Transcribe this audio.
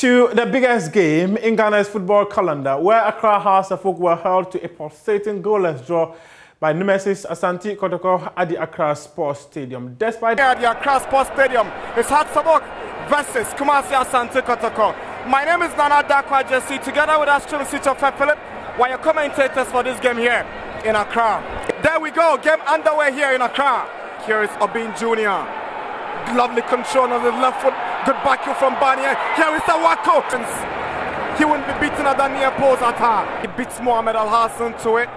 to the biggest game in Ghana's football calendar, where Accra Hearts of Oak were held to a pulsating goalless draw by Nemesis Asante Kotoko at the Accra Sports Stadium. Despite at the Accra Sports Stadium, it's Oak versus Kumasi Asante Kotoko. My name is Nana Dakwa Jesse, together with Astrom City of Philip, of your commentators for this game here in Accra. There we go, game underway here in Accra. Here is Obin Jr. Lovely control on the left foot. Good back you from Barnieh. Here is Awako. He wouldn't be beaten at the near post attack. He beats Mohamed Al Hassan to it.